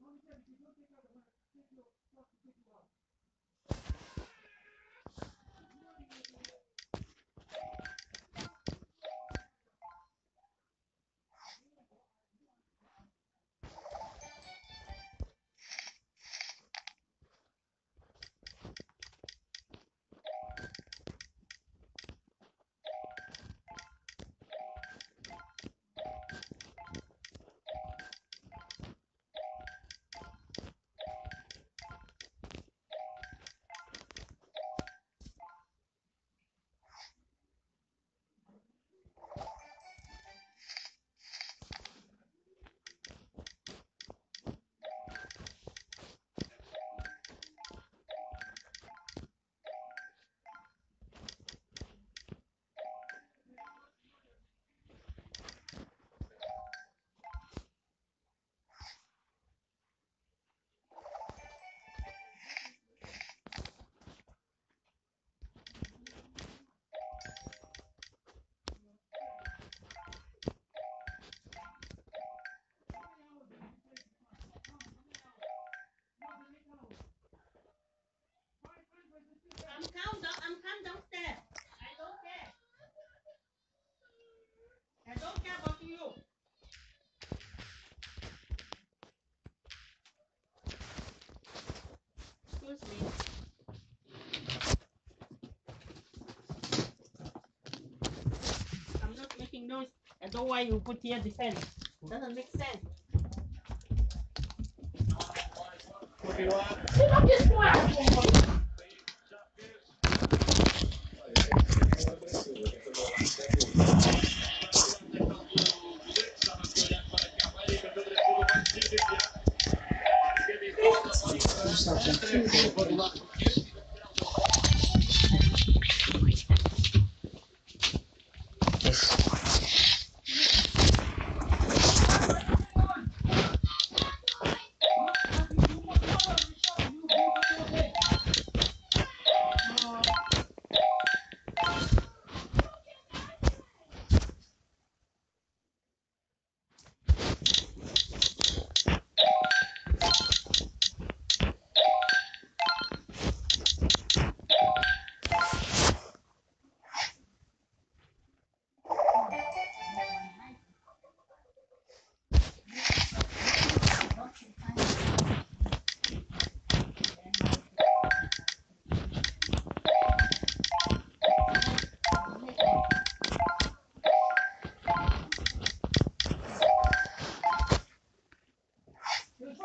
何であり? Excuse me. I'm not making noise. I don't why you put here the pen. Doesn't make sense. What do you want? This.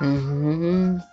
うん。